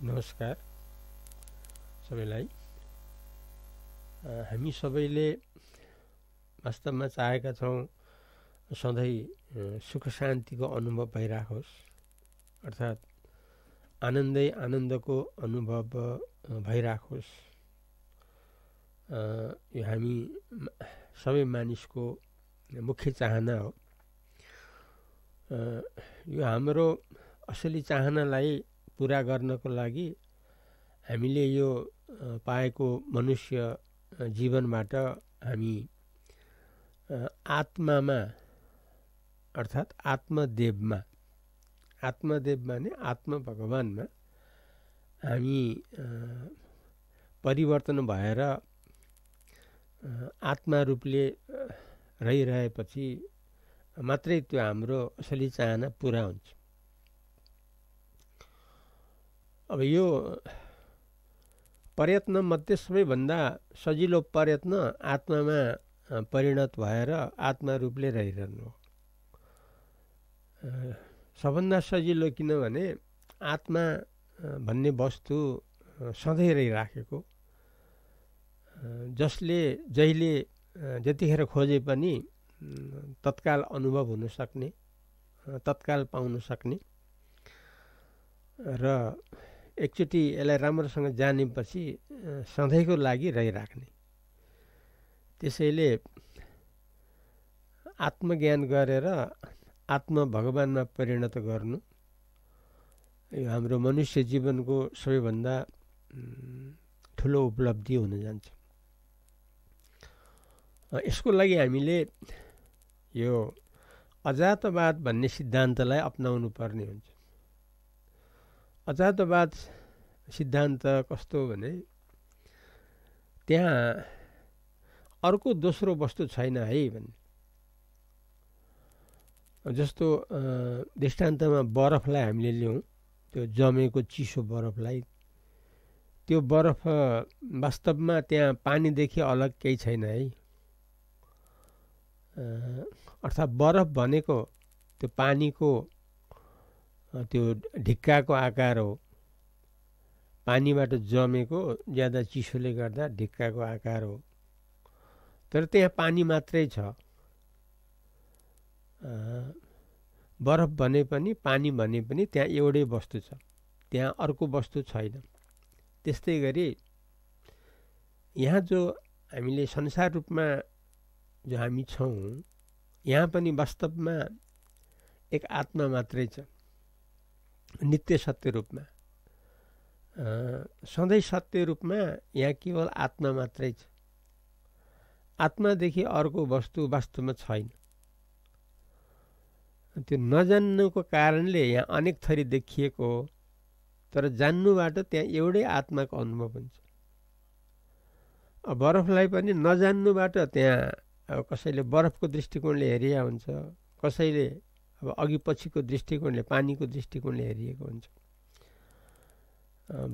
नमस्कार। सबैलाई। हामी सबैले वास्तवमा चाहेका छौँ सधैँ सुख शान्तिको अनुभव भइराखोस्। अर्थात् आनन्दै आनन्दको अनुभव भइराखोस्। यो हामी सबै मानिसको मुख्य चाहना हो। यो हाम्रो असली चाहनालाई पुरा गर्नको लागि हामीले यो पाएको मनुष्य जीवनबाट हामी आत्मामा अर्थात् आत्मदेवमा आत्मदेव भने आत्म भगवान्मा हामी परिवर्तन भएर आत्मा रूपले रहिरहेपछि मात्रै त्यो हाम्रो असली चाहना पुरा हुन्छ। अब यो प्रयत्नमध्ये सबैभन्दा सजिलो प्रयत्न आत्मामा परिणत भएर आत्मा रूपले रहिरहनु सबभन्दा सजिलो किनभने आत्मा भन्ने वस्तु सधैँ रहिराखेको। जसले जहिले जतिखेर खोजे पनि तत्काल अनुभव हुन सक्ने तत्काल पाउन सक्ने। र एकचोटि यसलाई राम्रोसँग जानेपछि सधैँको लागि रहिराख्ने। त्यसैले आत्मज्ञान गरेर आत्म भगवान्मा परिणत गर्नु यो हाम्रो मनुष्य जीवनको सबैभन्दा ठुलो उपलब्धि हुन जान्छ। यसको लागि हामीले यो अजातवाद भन्ने सिद्धान्तलाई अप्नाउनु पर्ने हुन्छ। अजातवाद सिद्धान्त कस्तो भने त्यहाँ अर्को दोस्रो वस्तु छैन है भन्ने जस्तो दृष्टान्तमा बरफलाई हामीले ल्याउँ त्यो जमेको चिसो बरफलाई त्यो बरफ वास्तवमा त्यहाँ पानीदेखि अलग केही छैन है अर्थात् बरफ भनेको त्यो पानीको त्यो ढिक्काको आकार हो। पानीबाट जमेको ज्यादा चिसोले गर्दा ढिक्काको आकार हो। तर त्यहाँ पानी मात्रै छ। बरफ भने पनि पानी भने पनि त्यहाँ एउटै वस्तु छ। त्यहाँ अर्को वस्तु छैन। त्यस्तै गरी यहाँ जो हामीले संसार रूपमा जो हामी छौँ यहाँ पनि वास्तवमा एक आत्मा मात्रै छ। नित्य सत्य रूपमा। सधैँ सत्य रूपमा यहाँ केवल आत्मा मात्रै छ। आत्मादेखि अर्को वस्तु वास्तवमा छैन। त्यो नजान्नुको कारणले यहाँ अनेक थरी देखिएको हो तर जान्नुबाट त्यहाँ एउटै आत्माको अनुभव हुन्छ। बरफलाई पनि नजान्नुबाट त्यहाँ कसैले बरफको दृष्टिकोणले हेरिया हुन्छ कसैले अब अघि पछिको दृष्टिकोणले पानीको दृष्टिकोणले हेरिएको हुन्छ।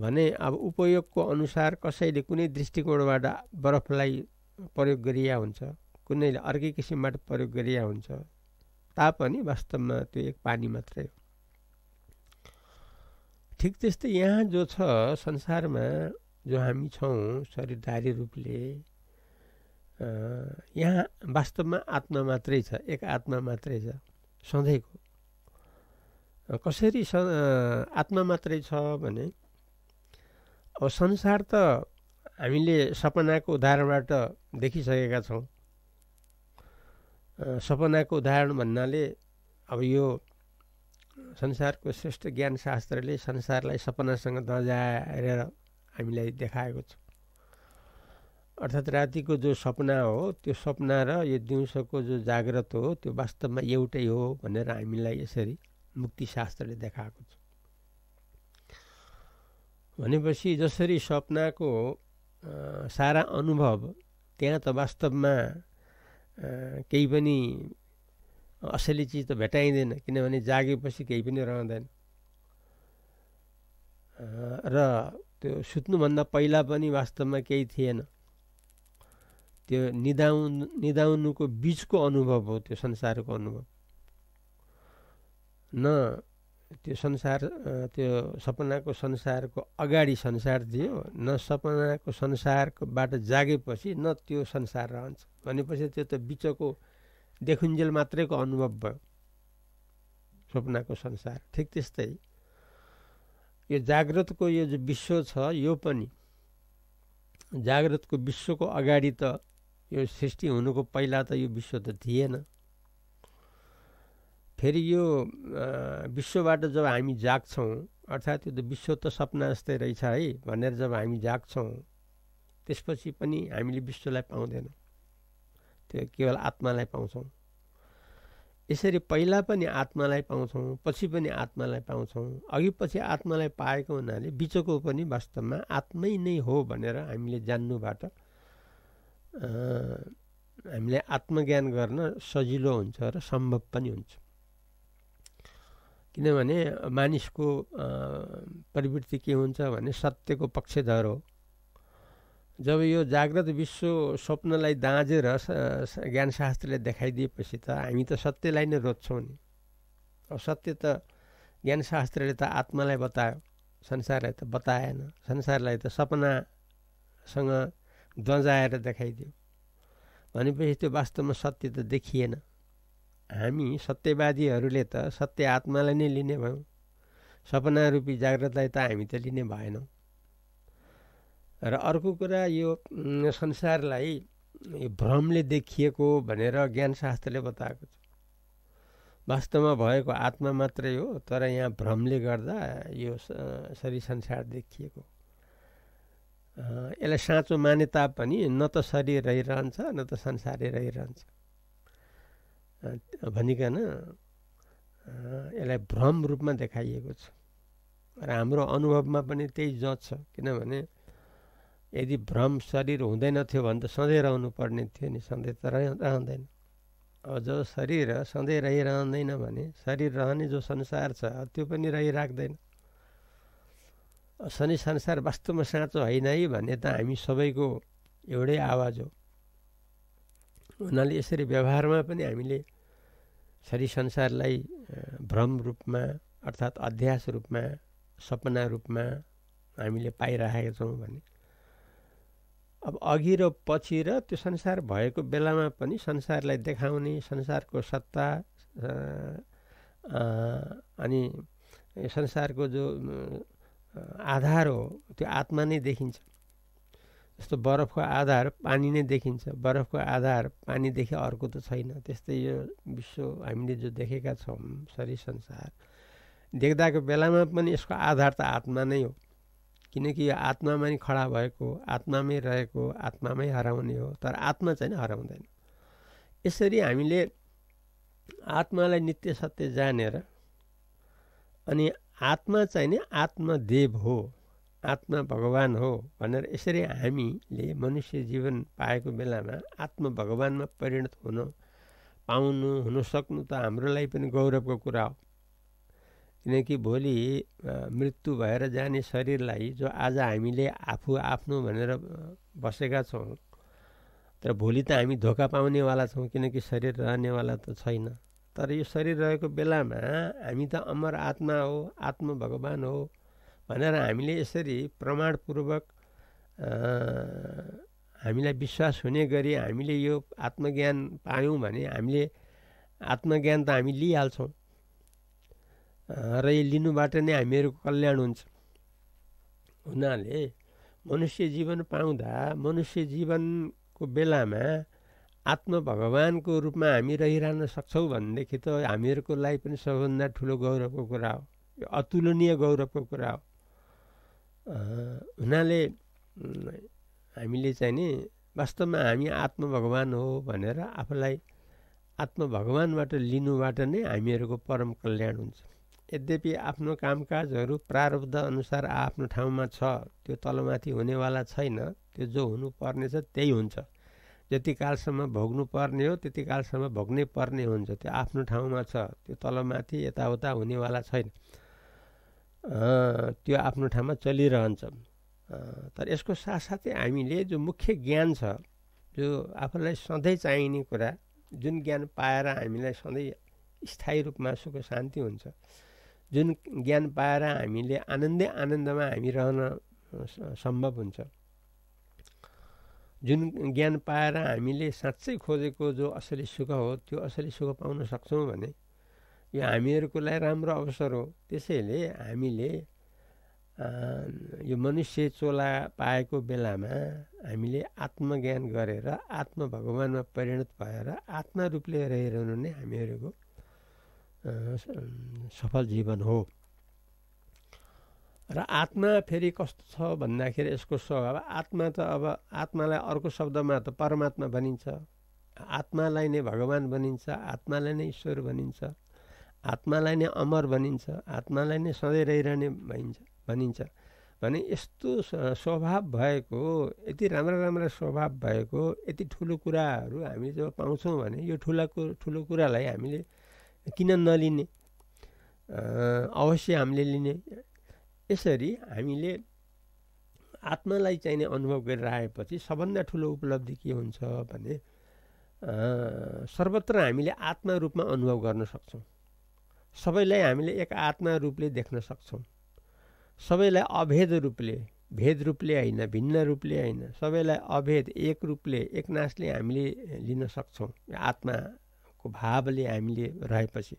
भने अब उपयोगको अनुसार कसैले कुनै दृष्टिकोणबाट बरफलाई प्रयोग गरिया हुन्छ कुनैले अर्कै किसिमबाट प्रयोग गरिया हुन्छ तापनि वास्तवमा त्यो एक पानी मात्रै हो। ठिक त्यस्तै यहाँ जो छ संसारमा जो हामी छौँ शरीरधारी रूपले यहाँ वास्तवमा आत्मा मात्रै छ एक आत्मा मात्रै छ। सधैँको। कसरी स आत्मा मात्रै छ भने अब संसार त हामीले सपनाको उदाहरणबाट देखिसकेका छौँ। सपनाको उदाहरण भन्नाले अब यो संसारको श्रेष्ठ ज्ञानशास्त्रले संसारलाई सपनासँग दजाएर हामीलाई देखाएको छ। अर्थात् रातिको जो सपना हो त्यो सपना र यो दिउँसोको जो जाग्रत हो त्यो वास्तवमा एउटै हो भनेर हामीलाई यसरी मुक्तिशास्त्रले देखाएको छ। भनेपछि जसरी सपनाको सारा अनुभव त्यहाँ त वास्तवमा केही पनि असली चिज त भेटाइँदैन किनभने जागेपछि केही पनि रहँदैन। र त्यो सुत्नुभन्दा पहिला पनि वास्तवमा केही थिएन। त्यो निदाउनु निदाउनुको बिचको अनुभव हो त्यो संसारको अनुभव। न त्यो संसार त्यो सपनाको संसारको अगाडि संसार दियो न सपनाको संसारकोबाट जागेपछि न त्यो संसार रहन्छ। भनेपछि त्यो त बिचको देखुन्जेल मात्रैको अनुभव भयो। सपनाको संसार ठिक त्यस्तै। यो जागृतको यो जो विश्व छ यो पनि जागृतको विश्वको अगाडि त यो सृष्टि हुनुको पहिला त यो विश्व त थिएन। फेरि यो विश्वबाट जब हामी जाग्छौँ अर्थात् यो त विश्व त सपना जस्तै रहेछ है भनेर जब हामी जाग्छौँ त्यसपछि पनि हामीले विश्वलाई पाउँदैनौँ। त्यो केवल आत्मालाई पाउँछौँ। यसरी पहिला पनि आत्मालाई पाउँछौँ पछि पनि आत्मालाई पाउँछौँ अघि पछि आत्मालाई पाएको हुनाले बिचको पनि वास्तवमा आत्मै नै हो भनेर हामीले जान्नुबाट हामीले आत्मज्ञान गर्न सजिलो हुन्छ र सम्भव पनि हुन्छ। किनभने मानिसको प्रवृत्ति के हुन्छ भने सत्यको पक्षधर हो। जब यो जाग्रत विश्व स्वप्नलाई दाँजेर ज्ञानशास्त्रले देखाइदिएपछि त हामी त सत्यलाई नै रोज्छौँ नि। अब सत्य त ज्ञानशास्त्रले त आत्मालाई बतायो संसारलाई त बताएन। संसारलाई त सपनासँग दजाएर देखाइदियो। भनेपछि त्यो वास्तवमा सत्य त देखिएन। हामी सत्यवादीहरूले त सत्य आत्मालाई नै लिने भयौँ। सपना रूपी जाग्रतलाई त हामी त लिने भएनौँ। र अर्को कुरा यो संसारलाई भ्रमले देखिएको भनेर ज्ञानशास्त्रले बताएको छ। वास्तवमा भएको आत्मा मात्रै हो तर यहाँ भ्रमले गर्दा यो शरीर संसार देखिएको यसलाई साँचो माने तापनि न त शरीर रहिरहन्छ न त संसारै रहिरहन्छ। भनिकन यसलाई भ्रम रूपमा देखाइएको छ। र हाम्रो अनुभवमा पनि त्यही जज छ। किनभने यदि भ्रम शरीर हुँदैन थियो भने त सधैँ रहनु पर्ने थियो नि सधैँ त रहँदैन। अब जो शरीर सधैँ रहिरहँदैन भने शरीर रहने जो संसार छ त्यो पनि रहिराख्दैन। शनि संसार वास्तवमा साँचो होइन है भने त हामी सबैको एउटै आवाज हो। हुनाले यसरी व्यवहारमा पनि हामीले शरीर संसारलाई भ्रम रूपमा अर्थात् अध्यास रूपमा सपना रूपमा हामीले पाइरहेका छौँ भने। अब अघि र पछि र त्यो संसार भएको बेलामा पनि संसारलाई देखाउने संसारको सत्ता अनि संसारको जो आधार हो त्यो आत्मा नै देखिन्छ। जस्तो बरफको आधार पानी नै देखिन्छ। बरफको आधार पानीदेखि अर्को त छैन। त्यस्तै यो विश्व हामीले जो देखेका छौँ शरीर संसार देख्दाको बेलामा पनि यसको आधार त आत्मा नै हो। किनकि यो आत्मामा नै खडा भएको आत्मामै रहेको आत्मामै हराउने हो। तर आत्मा चाहिँ हराउँदैन। यसरी हामीले आत्मालाई नित्य सत्य जानेर अनि आत्मा चाहिँ नि आत्मदेव हो आत्मा भगवान् हो भनेर यसरी हामीले मनुष्य जीवन पाएको बेलामा आत्मा भगवान्मा परिणत हुन पाउनु हुन सक्नु त हाम्रो लागि पनि गौरवको कुरा हो। किनकि भोलि मृत्यु भएर जाने शरीरलाई जो आज हामीले आफू आफ्नो भनेर बसेका छौँ तर भोलि त हामी धोका पाउनेवाला छौँ किनकि शरीर रहनेवाला त छैन। तर यो शरीर रहेको बेलामा हामी त अमर आत्मा हो आत्मा भगवान् हो भनेर हामीले यसरी प्रमाणपूर्वक हामीलाई विश्वास हुने गरी हामीले यो आत्मज्ञान पायौँ भने हामीले आत्मज्ञान त हामी लिइहाल्छौँ। र यो लिनुबाट नै हामीहरूको कल्याण हुन्छ। हुनाले मनुष्य जीवन पाउँदा मनुष्य जीवनको बेलामा आत्म भगवान्को रूपमा हामी रहिरहन सक्छौँ भनेदेखि त हामीहरूको लागि पनि सबभन्दा ठुलो गौरवको कुरा हो। यो अतुलनीय गौरवको कुरा हो। हुनाले हामीले चाहिँ नि वास्तवमा हामी आत्मभगवान् हो भनेर आफूलाई आत्मभगवान्बाट लिनुबाट नै हामीहरूको परम कल्याण हुन्छ। यद्यपि आफ्नो कामकाजहरू प्रारब्ध अनुसार आफ्नो ठाउँमा छ त्यो तलमाथि हुनेवाला छैन त्यो जो हुनुपर्ने छ त्यही हुन्छ। जति कालसम्म भोग्नु पर्ने हो त्यति कालसम्म भोग्नै पर्ने हुन्छ। त्यो आफ्नो ठाउँमा छ त्यो तलमाथि यताउता हुनेवाला छैन। त्यो आफ्नो ठाउँमा चलिरहन्छ। तर यसको साथसाथै हामीले जो मुख्य ज्ञान छ जो आफूलाई सधैँ चाहिने कुरा जुन ज्ञान पाएर हामीलाई सधैँ स्थायी रूपमा सुख शान्ति हुन्छ जुन ज्ञान पाएर हामीले आनन्दै आनन्दमा हामी रहन सम्भव हुन्छ। जुन ज्ञान पाएर हामीले साँच्चै खोजेको जो असली सुख हो त्यो असली सुख पाउन सक्छौँ भने यो हामीहरूको लागि राम्रो अवसर हो। त्यसैले हामीले यो मनुष्य चोला पाएको बेलामा हामीले आत्मज्ञान गरेर आत्म भगवान्मा परिणत भएर आत्मा रूपले रहिरहनु नै हामीहरूको सफल जीवन हो। र आत्मा फेरि कस्तो छ भन्दाखेरि यसको स्वभाव आत्मा त अब आत्मालाई अर्को शब्दमा त परमात्मा भनिन्छ। आत्मालाई नै भगवान् भनिन्छ आत्मालाई नै ईश्वर भनिन्छ आत्मालाई नै अमर भनिन्छ आत्मालाई नै सधैँ रहिरहने भनिन्छ भनिन्छ। भने यस्तो स्वभाव भएको यति राम्रा राम्रा स्वभाव भएको यति ठुलो कुराहरू हामीले जब पाउँछौँ भने यो ठुला ठुलो कुरालाई हामीले किन नलिने? अवश्य हामीले लिने। यसरी हामीले आत्मालाई चाहिने अनुभव गरिरहेपछि सबभन्दा ठुलो उपलब्धि के हुन्छ भने सर्वत्र हामीले आत्मा रूपमा अनुभव गर्न सक्छौँ। सबैलाई हामीले एक आत्मा रूपले देख्न सक्छौँ। सबैलाई अभेद रूपले भेद रूपले होइन भिन्न रूपले होइन सबैलाई अभेद एक रूपले एक नासले हामीले लिन सक्छौँ आत्माको भावले हामीले रहेपछि।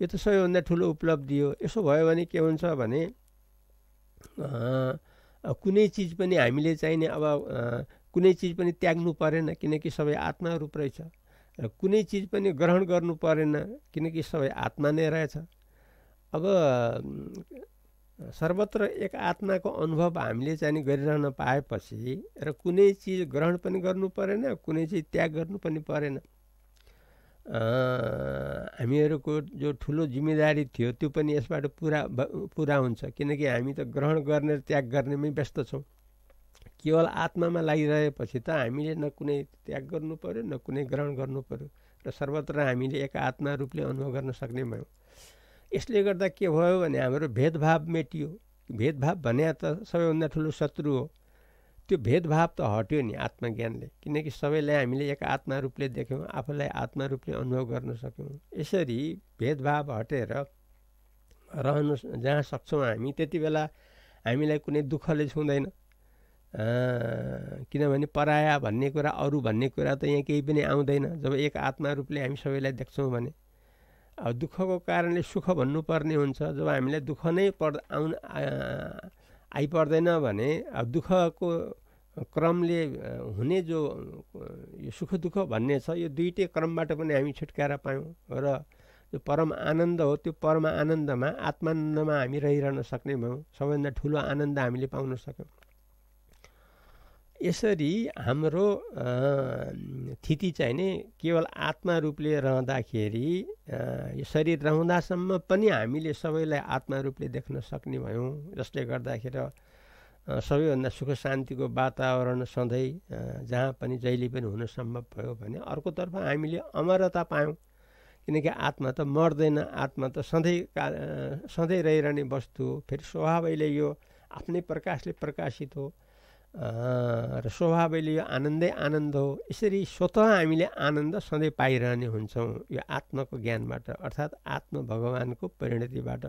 यो त सबैभन्दा ठुलो उपलब्धि हो। यसो भयो भने के हुन्छ भने कुनै चिज पनि हामीले चाहिने अब कुनै चिज पनि त्याग्नु परेन किनकि सबै आत्मा रूप रहेछ। र कुनै चिज पनि ग्रहण गर्नु परेन किनकि सबै आत्मा नै रहेछ। अब सर्वत्र एक आत्माको अनुभव हामीले चाहिँ गरिरहन पाएपछि र कुनै चिज ग्रहण पनि गर्नु परेन कुनै चिज त्याग गर्नु पनि परेन हामीहरूको जो ठुलो जिम्मेदारी थियो त्यो पनि यसबाट पुरा पुरा हुन्छ। किनकि हामी त ग्रहण गर्ने त्याग गर्नेमै व्यस्त छौँ। केवल आत्मामा लागिरहेपछि त हामीले न कुनै त्याग गर्नु पऱ्यो न कुनै ग्रहण गर्नु पऱ्यो र सर्वत्र हामीले एक आत्मा रूपले अनुभव गर्न सक्ने भयौँ। यसले गर्दा के भयो भने हाम्रो भेदभाव मेटियो। भेदभाव भने त सबैभन्दा ठुलो शत्रु हो। त्यो भेदभाव त हट्यो नि आत्मज्ञानले। किनकि सबैलाई हामीले एक आत्मा रूपले देख्यौँ आफूलाई आत्मा रूपले अनुभव गर्न सक्यौँ। यसरी भेदभाव हटेर रहनु जहाँ सक्छौँ हामी त्यति बेला हामीलाई कुनै दुःखले छुँदैन। किनभने पराया भन्ने कुरा अरू भन्ने कुरा त यहाँ केही पनि आउँदैन। जब एक आत्मा रूपले हामी सबैलाई देख्छौँ भने अब दुःखको कारणले सुख भन्नुपर्ने हुन्छ। जब हामीलाई दुःख नै पर् आउन आइपर्दैन भने अब दुःखको क्रमले हुने जो यो सुख दुःख भन्ने छ यो दुइटै क्रमबाट पनि हामी छुटकारा पायौँ र यो परम आनन्द हो त्यो परम आनन्दमा आत्मानन्दमा हामी रहिरहन सक्ने भयौँ। सबैभन्दा ठुलो आनन्द हामीले पाउन सक्यौँ। यसरी हाम्रो स्थिति चाहिँ नि केवल आत्मा रूपले रहँदाखेरि यो शरीर रहँदासम्म पनि हामीले सबैलाई आत्मा रूपले देख्न सक्ने भयौँ। जसले गर्दाखेरि सबैभन्दा सुख शान्तिको वातावरण सधैँ जहाँ पनि जहिले पनि हुन सम्भव भयो भने अर्कोतर्फ हामीले अमरता पायौँ। किनकि आत्मा त मर्दैन आत्मा त सधैँ सधैँ रहिरहने वस्तु हो। फेरि स्वभावैले यो आफ्नै प्रकाशले प्रकाशित हो। र स्वभावले यो आनन्दै आनन्द हो। यसरी स्वत हामीले आनन्द सधैँ पाइरहने हुन्छौँ यो आत्माको ज्ञानबाट अर्थात् आत्म भगवान्को परिणतिबाट।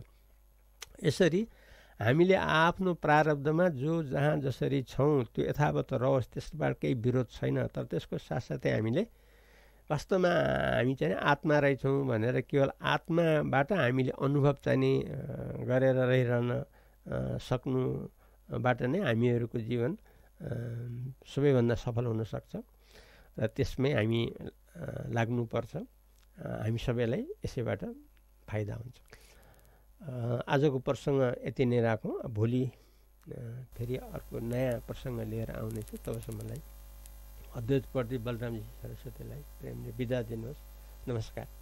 यसरी हामीले आफ्नो प्रारब्धमा जो जहाँ जसरी छौँ त्यो यथावत रहोस् त्यसबाट केही विरोध छैन तर त्यसको साथसाथै हामीले वास्तवमा हामी चाहिँ आत्मा रहेछौँ भनेर केवल आत्माबाट हामीले अनुभव चाहिँ गरेर रहिरहन सक्नुबाट नै हामीहरूको जीवन सबैभन्दा सफल हुनसक्छ र त्यसमै हामी लाग्नुपर्छ। हामी सबैलाई यसैबाट फाइदा हुन्छ। आजको प्रसङ्ग यति नै राखौँ। भोलि फेरि अर्को नयाँ प्रसङ्ग लिएर आउनेछु। तबसम्मलाई अद्वैत प्रदीप बलरामजी सरस्वतीलाई प्रेमले बिदा दिनुहोस्। नमस्कार।